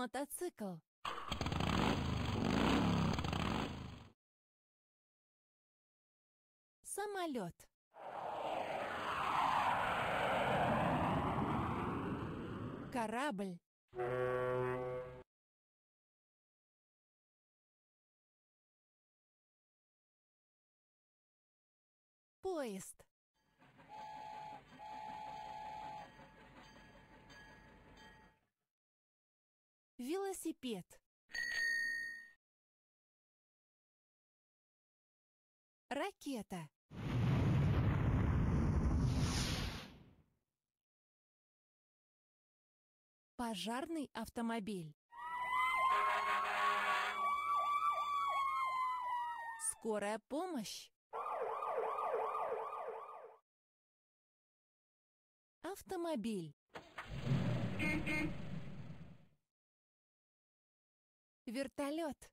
Мотоцикл. Самолет. Корабль. Поезд. Велосипед. Ракета. Пожарный автомобиль. Скорая помощь. Автомобиль. вертолет.